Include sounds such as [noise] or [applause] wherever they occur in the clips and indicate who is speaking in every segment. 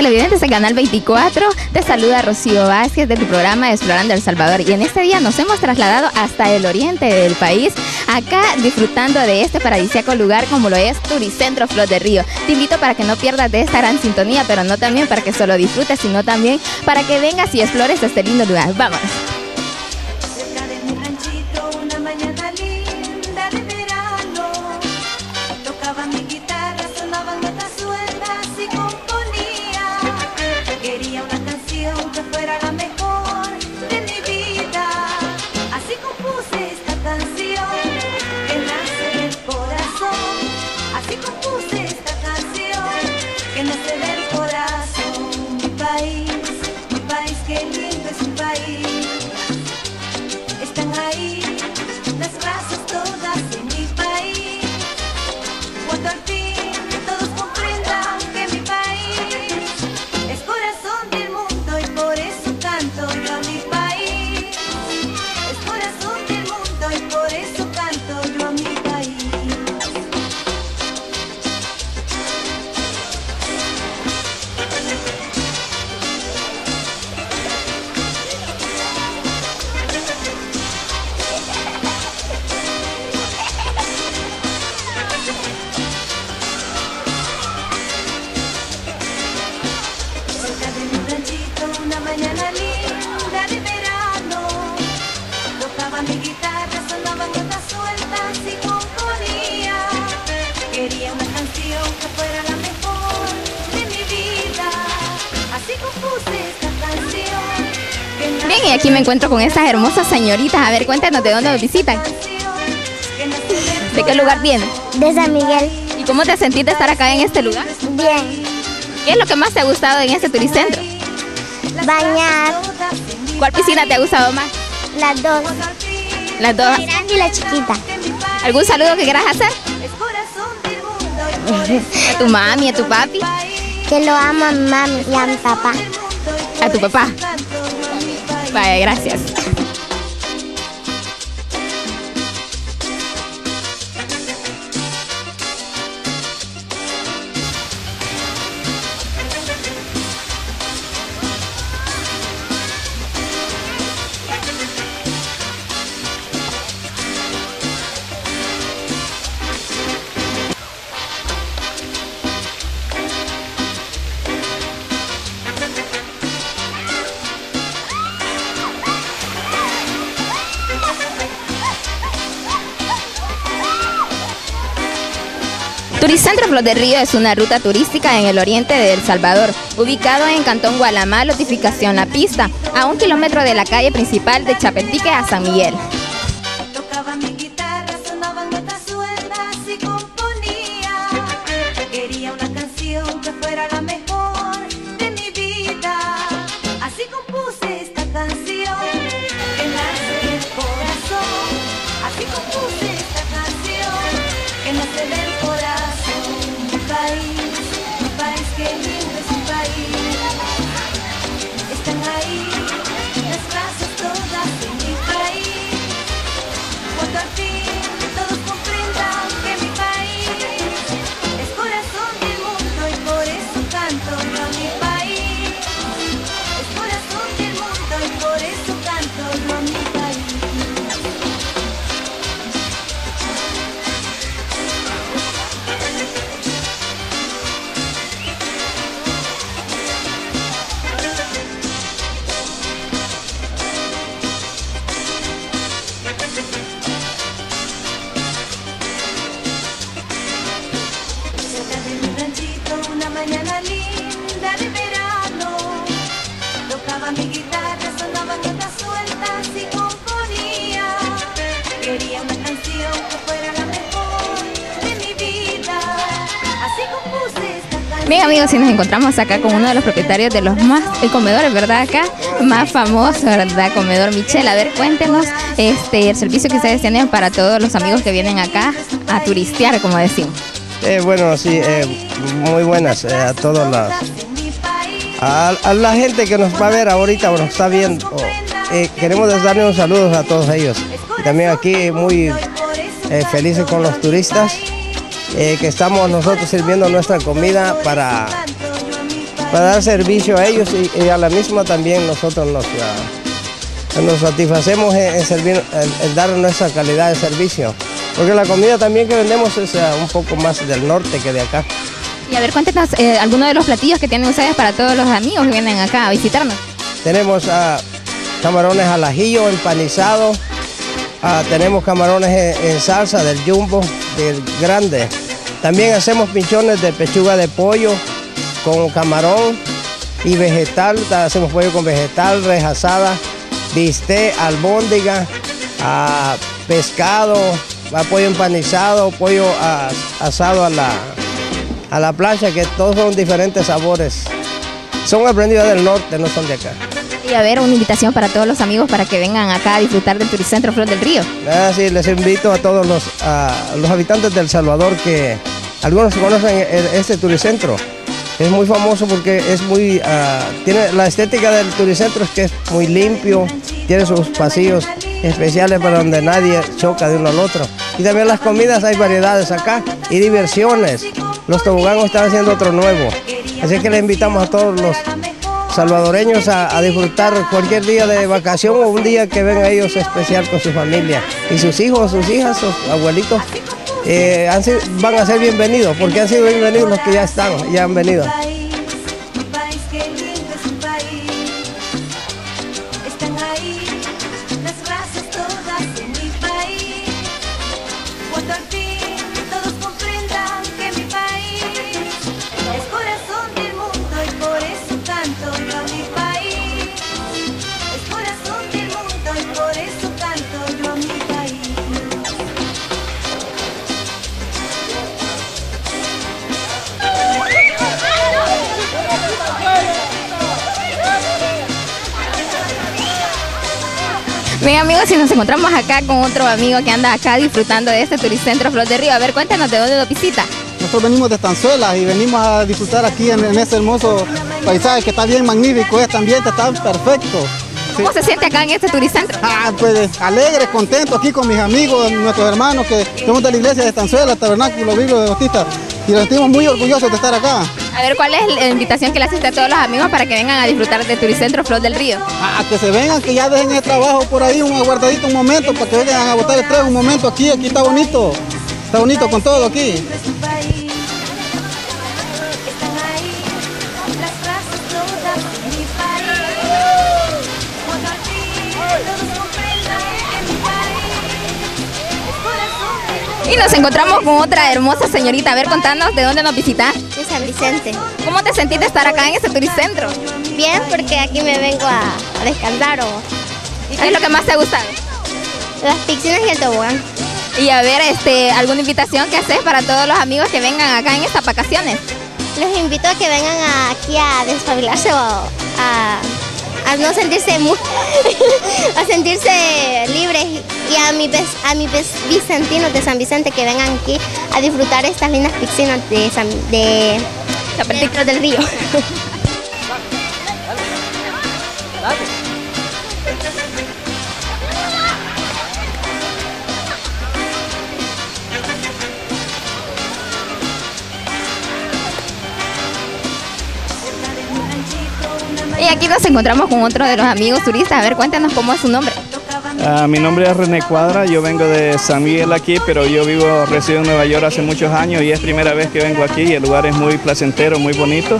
Speaker 1: televidentes de Canal 24, te saluda Rocío Vázquez de tu programa Explorando El Salvador y en este día nos hemos trasladado hasta el oriente del país, acá disfrutando de este paradisíaco lugar como lo es Turicentro Flor de Río. Te invito para que no pierdas de esta gran sintonía, pero no también para que solo disfrutes, sino también para que vengas y explores este lindo lugar. Vamos. Bien, y aquí me encuentro con estas hermosas señoritas. A ver, cuéntanos de dónde nos visitan. ¿De qué lugar vienen?
Speaker 2: De San Miguel.
Speaker 1: ¿Y cómo te sentiste estar acá en este lugar?
Speaker 2: Bien.
Speaker 1: ¿Qué es lo que más te ha gustado en este turicentro?
Speaker 2: Bañar.
Speaker 1: ¿Cuál piscina te ha gustado más?
Speaker 2: Las dos.
Speaker 1: Las dos.
Speaker 2: La grande y la chiquita.
Speaker 1: ¿Algún saludo que quieras hacer? A tu mami, a tu papi.
Speaker 2: Que lo amo a mi mami y a mi papá.
Speaker 1: A tu papá. Vaya, gracias. De Río es una ruta turística en el oriente de El Salvador, ubicado en Cantón Gualamá, notificación La Pista, a un kilómetro de la calle principal de Chapeltique a San Miguel. Encontramos acá con uno de los propietarios de los más el comedores, ¿verdad? Acá, más famoso, ¿verdad? Comedor Michel. A ver, cuéntenos este el servicio que ustedes tienen para todos los amigos que vienen acá a turistear, como decimos.
Speaker 3: Eh, bueno, sí, eh, muy buenas eh, a todas las, a, la gente que nos va a ver ahorita o nos está viendo. Eh, queremos darle un saludo a todos ellos. Y también aquí muy eh, felices con los turistas que estamos nosotros sirviendo nuestra comida para para dar servicio a ellos y, y a la misma también nosotros nos, ah, nos satisfacemos en, en servir, en- en dar nuestra calidad de servicio. Porque la comida también que vendemos es ah, un poco más del norte que de acá.
Speaker 1: Y a ver, cuéntenos eh, algunos de los platillos que tienen ustedes para todos los amigos que vienen acá a visitarnos.
Speaker 3: Tenemos ah, camarones al ajillo empanizado, ah, tenemos camarones en, en salsa del jumbo, del grande. También hacemos pinchones de pechuga de pollo con camarón y vegetal. ta- Hacemos pollo con vegetal, res asada, bistec, albóndiga, ah, pescado, ah, pollo empanizado, pollo ah, asado a la, a la plancha, que todos son diferentes sabores. Son aprendidos del norte, no son de acá.
Speaker 1: Y a ver, una invitación para todos los amigos para que vengan acá a disfrutar del Turicentro Flor del Río.
Speaker 3: Ah, sí, les invito a todos los, a los habitantes de El Salvador que algunos conocen el- este turicentro. Es muy famoso porque es muy, ah, tiene la estética del turicentro es que es muy limpio, tiene sus pasillos especiales para donde nadie choca de uno al otro. Y también las comidas hay variedades acá y diversiones. Los toboganos están haciendo otro nuevo. Así que les invitamos a todos los salvadoreños a, a disfrutar cualquier día de vacación o un día que venga ellos especial con su familia. Y sus hijos, sus hijas, sus abuelitos eh, han van a ser bienvenidos porque han sido bienvenidos los que ya están, ya han venido.
Speaker 1: Bien amigos, si nos encontramos acá con otro amigo que anda acá disfrutando de este Turicentro Flor del Río. A ver, cuéntanos de dónde lo visita.
Speaker 4: Nosotros venimos de Estanzuela y venimos a disfrutar aquí en, en este hermoso paisaje que está bien magnífico, este ambiente está perfecto. Sí.
Speaker 1: ¿Cómo se siente acá en este Turicentro?
Speaker 4: Ah, pues alegre, contento aquí con mis amigos, nuestros hermanos que somos de la iglesia de Estanzuela, Tabernáculo Bíblico de Bautista y nos sentimos muy orgullosos de estar acá.
Speaker 1: A ver, ¿cuál es la invitación que le hace a todos los amigos para que vengan a disfrutar de Turicentro Flor del Río?
Speaker 4: Ah, que se vengan, que ya dejen el trabajo por ahí, un aguardadito un momento, para que vengan a botar el tren un momento aquí, aquí está bonito, está bonito con todo aquí.
Speaker 1: Y nos encontramos con otra hermosa señorita. A ver, contanos de dónde nos visitas.
Speaker 2: De San Vicente.
Speaker 1: ¿Cómo te sentís de estar acá en este Turicentro?
Speaker 2: Bien, porque aquí me vengo a, descansar o
Speaker 1: ¿Y qué es lo que más te ha gustado?
Speaker 2: las piscinas y el tobogán.
Speaker 1: Y a ver, este, ¿alguna invitación que haces para todos los amigos que vengan acá en estas vacaciones?
Speaker 2: Los invito a que vengan aquí a despabilarse o a, a no sentirse [laughs] a sentirse libres y a mi a mis vez- vicentinos de San Vicente que vengan aquí a disfrutar estas lindas piscinas de San, de, Flor del Río. [laughs] [laughs]
Speaker 1: aquí nos encontramos con otro de los amigos turistas. A ver, cuéntanos cómo es su nombre.
Speaker 5: Ah, mi nombre es René Cuadra, yo vengo de San Miguel aquí, pero yo vivo, resido en Nueva York hace muchos años y es primera vez que vengo aquí y el lugar es muy placentero, muy bonito.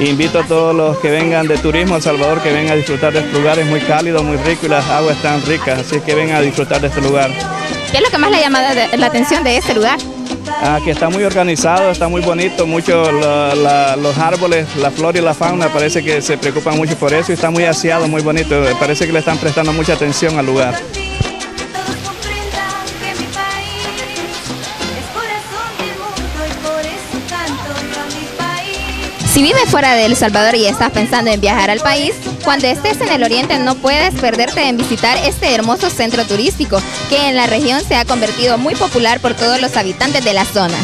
Speaker 5: Invito a todos los que vengan de turismo a El Salvador que vengan a disfrutar de este lugar, es muy cálido, muy rico y las aguas están ricas, así que vengan a disfrutar de este lugar.
Speaker 1: ¿Qué es lo que más le ha llamado de- la atención de este lugar?
Speaker 5: Ah, que está muy organizado, está muy bonito, mucho los árboles, la flora y la fauna, parece que se preocupan mucho por eso y está muy aseado, muy bonito, parece que le están prestando mucha atención al lugar.
Speaker 1: Si vives fuera de El Salvador y estás pensando en viajar al país, cuando estés en el oriente no puedes perderte en visitar este hermoso centro turístico que en la región se ha convertido muy popular por todos los habitantes de la zona.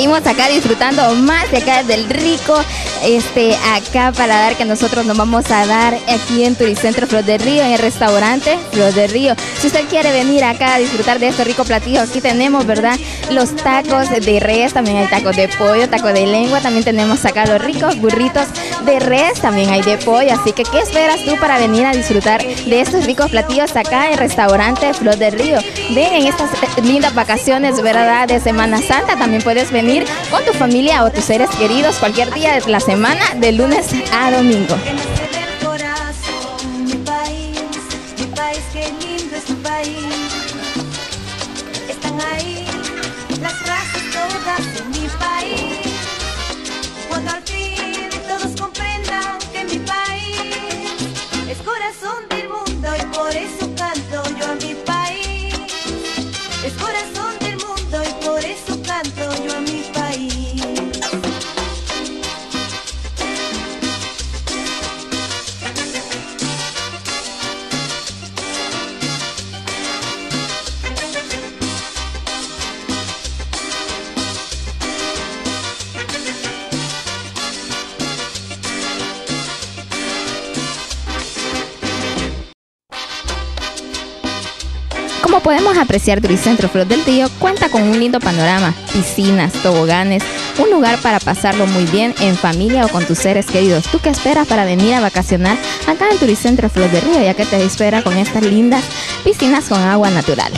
Speaker 1: Seguimos acá disfrutando más de acá del rico, este, acá paladar que nosotros nos vamos a dar aquí en Turicentro Flor de Río, en el restaurante Flor de Río. Si usted quiere venir acá a disfrutar de este rico platillo, aquí tenemos, ¿verdad? Los tacos de res, también hay tacos de pollo, tacos de lengua, también tenemos acá los ricos burritos de res, también hay de pollo, así que ¿qué esperas tú para venir a disfrutar de estos ricos platillos acá en el restaurante Flor de Río? Ven en estas eh, lindas vacaciones, ¿verdad? De Semana Santa, también puedes venir con tu familia o tus seres queridos cualquier día de la semana, de lunes a domingo. Apreciar, Turicentro Flor del Río cuenta con un lindo panorama, piscinas, toboganes, un lugar para pasarlo muy bien en familia o con tus seres queridos. ¿Tú qué esperas para venir a vacacionar acá en Turicentro Flor del Río, ya que te espera con estas lindas piscinas con agua natural?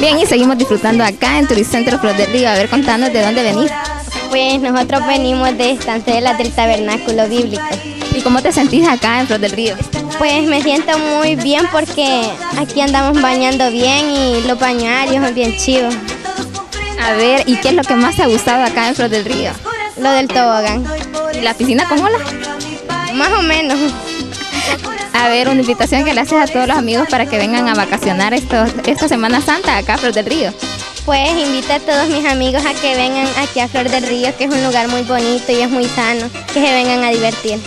Speaker 1: Bien, y seguimos disfrutando acá en Turicentro Flor del Río. A ver, contanos de dónde venís
Speaker 2: Pues nosotros venimos de Estanciela del Tabernáculo Bíblico.
Speaker 1: y cómo te sentís acá en Flor del Río.
Speaker 2: Pues me siento muy bien porque aquí andamos bañando bien y los bañarios son bien chidos.
Speaker 1: A ver, ¿y qué es lo que más te ha gustado acá en Flor del Río?
Speaker 2: Lo del tobogán,
Speaker 1: ¿Y la piscina con ola?
Speaker 2: más o menos.
Speaker 1: A ver, una invitación que le haces a todos los amigos para que vengan a vacacionar esto- esta Semana Santa acá a Flor del Río.
Speaker 2: Pues invito a todos mis amigos a que vengan aquí a Flor del Río, que es un lugar muy bonito y es muy sano, que se vengan a divertir.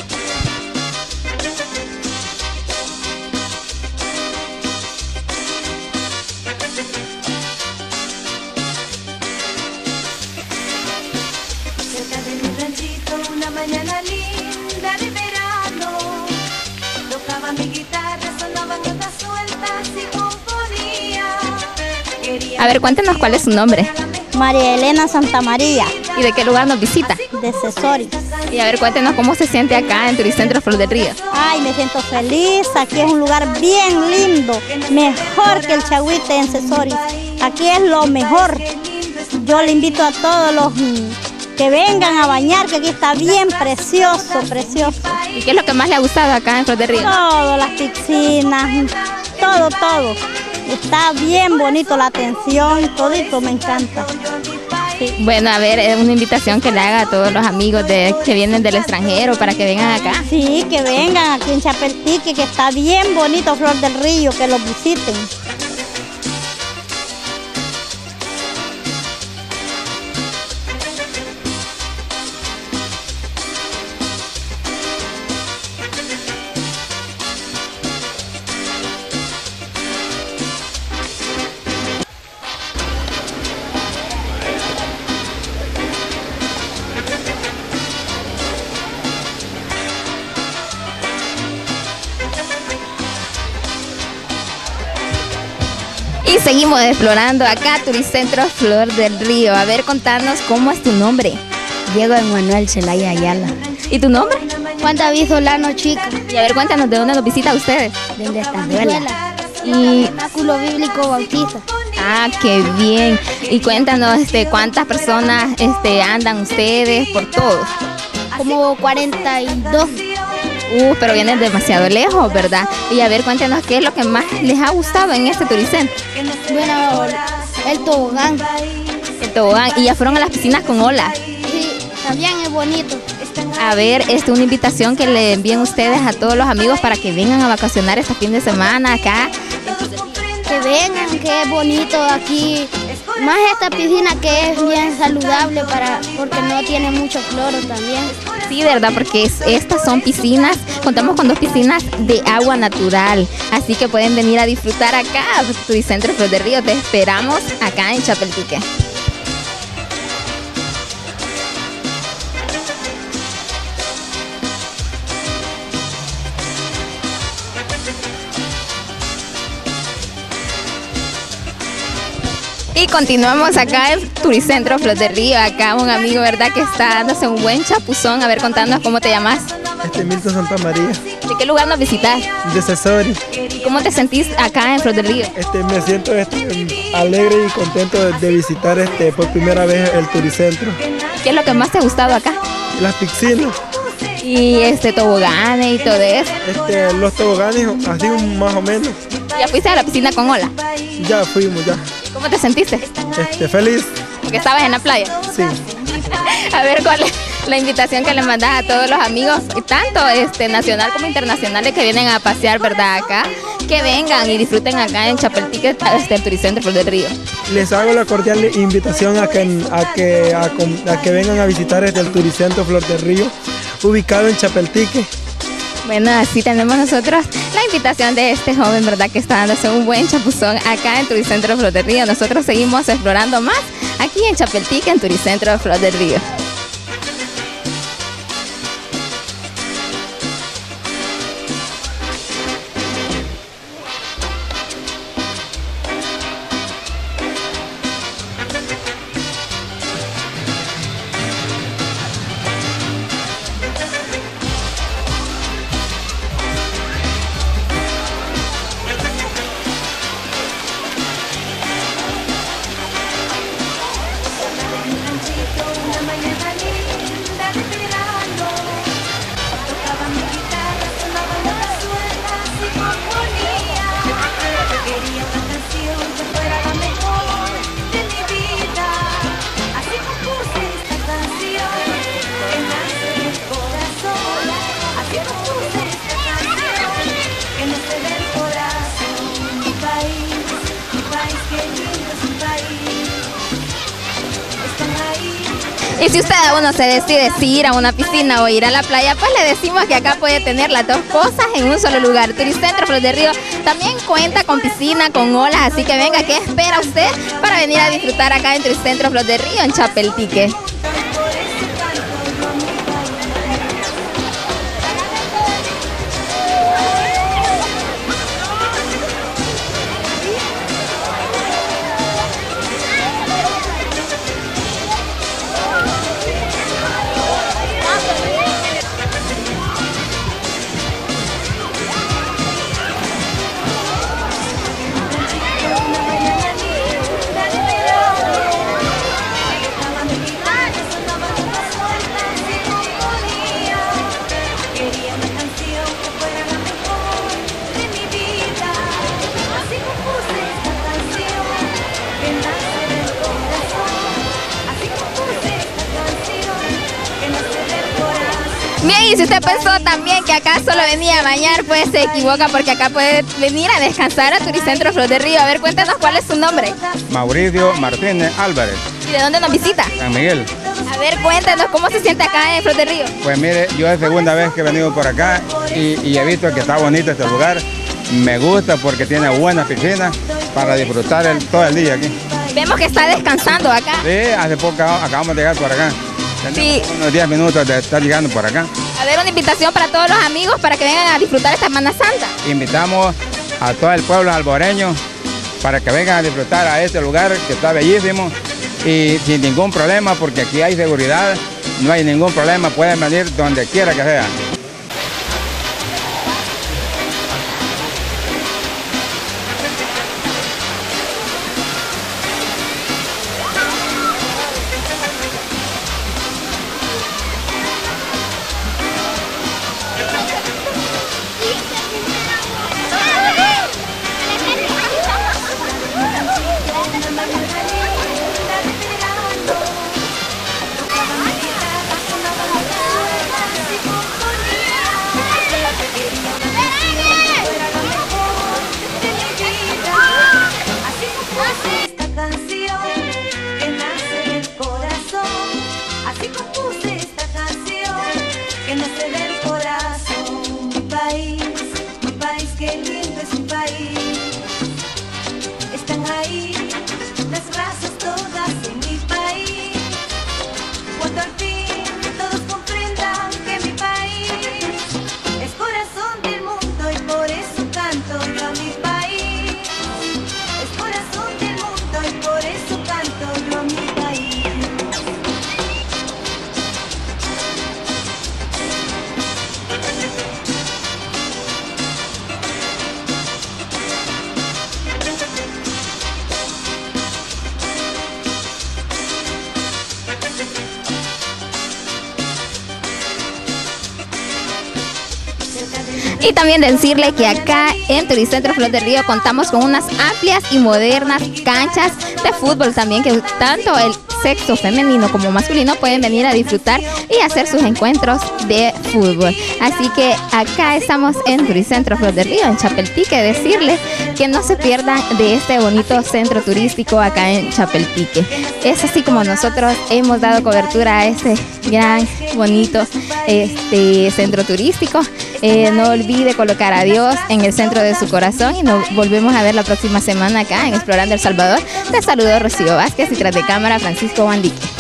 Speaker 1: A ver, cuéntenos cuál es su nombre
Speaker 6: María Elena Santa María,
Speaker 1: y de qué lugar nos visita.
Speaker 6: de Cesoris.
Speaker 1: Y a ver, cuéntenos cómo se siente acá en Turicentro Flor del Río.
Speaker 6: Ay, me siento feliz. Aquí es un lugar bien lindo, mejor que el Chagüite en Cesoris. Aquí es lo mejor. Yo le invito a todos los que vengan a bañar, que aquí está bien precioso, precioso.
Speaker 1: ¿Y qué es lo que más le ha gustado acá en Flor del Río?
Speaker 6: Todo, las piscinas, todo, todo. Está bien bonito la atención, todito me encanta.
Speaker 1: Bueno, a ver, es una invitación que le haga a todos los amigos de, que vienen del extranjero para que vengan acá.
Speaker 6: Sí, que vengan aquí en Chapeltique, que está bien bonito Flor del Río, que lo visiten.
Speaker 1: Seguimos explorando acá Turicentro Flor del Río. A ver, contanos cómo es tu nombre.
Speaker 7: Diego Emanuel Celaya Ayala,
Speaker 1: ¿Y tu nombre?
Speaker 2: Juan David Solano, chico.
Speaker 1: Y a ver, cuéntanos de dónde nos visita ustedes.
Speaker 7: desde Estanzuela.
Speaker 1: Y
Speaker 2: Bíblico Bautista.
Speaker 1: ah, qué bien. Y cuéntanos este cuántas personas este andan ustedes por todos.
Speaker 2: Como 42.
Speaker 1: Uh, pero vienen demasiado lejos, ¿verdad? Y a ver, cuéntenos qué es lo que más les ha gustado en este Turicentro.
Speaker 2: Bueno, el tobogán.
Speaker 1: El tobogán. Y ya fueron a las piscinas con olas.
Speaker 2: Sí, también es bonito.
Speaker 1: A ver, este, una invitación que le envíen ustedes a todos los amigos para que vengan a vacacionar este fin de semana acá.
Speaker 2: Que vengan, que es bonito aquí. Más esta piscina que es bien saludable para porque no tiene mucho cloro también.
Speaker 1: Sí, ¿verdad? Porque es- estas son piscinas, contamos con dos piscinas de agua natural, así que pueden venir a disfrutar acá, Turicentro Flor de Río. Te esperamos acá en Chapeltique. Continuamos acá en Turicentro Flor de Río. Acá un amigo, ¿verdad? Que está dándose un buen chapuzón. A ver, contanos cómo te llamas.
Speaker 8: Este Milton Santa María,
Speaker 1: ¿De qué lugar nos visitas?
Speaker 8: de Cesori.
Speaker 1: ¿Y cómo te sentís acá en Flor del Río?
Speaker 8: Este, me siento este, alegre y contento de, de visitar este, por primera vez el Turicentro.
Speaker 1: ¿Qué es lo que más te ha gustado acá?
Speaker 8: Las piscinas,
Speaker 1: Y este toboganes y todo eso.
Speaker 8: este, los toboganes, así más o menos.
Speaker 1: ¿Ya fuiste a la piscina con ola?
Speaker 8: Ya fuimos, ya.
Speaker 1: ¿Cómo te sentiste?
Speaker 8: Este, feliz,
Speaker 1: Porque estabas en la playa.
Speaker 8: sí. [laughs]
Speaker 1: A ver cuál es la invitación que le mandas a todos los amigos, y tanto este nacional como internacionales que vienen a pasear, ¿verdad? Acá, que vengan y disfruten acá en Chapeltique, este, el Turicentro Flor del Río.
Speaker 8: Les hago la cordial invitación a que, a que, a, que vengan a visitar este, el Turicentro Flor del Río, ubicado en Chapeltique.
Speaker 1: Bueno, así tenemos nosotros la invitación de este joven, ¿verdad? Que está dándose un buen chapuzón acá en Turicentro Flor del Río. Nosotros seguimos explorando más aquí en Chapeltique, en Turicentro Flor del Río.
Speaker 9: Y
Speaker 1: si usted aún no se decide si ir a una piscina o ir a la playa, pues le decimos que acá puede tener las dos cosas en un solo lugar. Turicentro Flor del Río también cuenta con piscina, con olas, así que venga, ¿qué espera usted para venir a disfrutar acá en Turicentro Flor del Río en Chapeltique? Pensó también que acá solo venía a bañar, pues se equivoca porque acá puede venir a descansar a Turicentro Flor de Río. A ver, cuéntanos cuál es su nombre
Speaker 10: Mauricio Martínez Álvarez,
Speaker 1: y de dónde nos visita.
Speaker 10: San Miguel.
Speaker 1: A ver, cuéntanos cómo se siente acá en Flor de Río.
Speaker 10: Pues mire, yo es segunda vez que he venido por acá y, y he visto que está bonito este lugar. Me gusta porque tiene buena piscina para disfrutar el- todo el día aquí.
Speaker 1: Vemos que está descansando acá.
Speaker 10: Sí, hace poco acabamos de llegar por acá. Tenemos
Speaker 1: Sí.
Speaker 10: unos 10 minutos de estar llegando por acá.
Speaker 1: A ver, una invitación para todos los amigos para que vengan a disfrutar esta Semana Santa.
Speaker 10: Invitamos a todo el pueblo alboreño para que vengan a disfrutar a este lugar que está bellísimo y sin ningún problema porque aquí hay seguridad, no hay ningún problema, pueden venir donde quiera que sea.
Speaker 1: Y también decirle que acá en Turicentro Flor de Río contamos con unas amplias y modernas canchas de fútbol también que tanto el sexo femenino como masculino pueden venir a disfrutar y hacer sus encuentros de fútbol. Así que acá estamos en Turicentro Flor de Río, en Chapeltique, decirles que no se pierdan de este bonito centro turístico acá en Chapeltique. Es así como nosotros hemos dado cobertura a este gran, bonito este centro turístico. Eh, no olvide colocar a Dios en el centro de su corazón y nos volvemos a ver la próxima semana acá en Explorando El Salvador. Te saludo Rocío Vázquez y tras de cámara Francisco Bandique.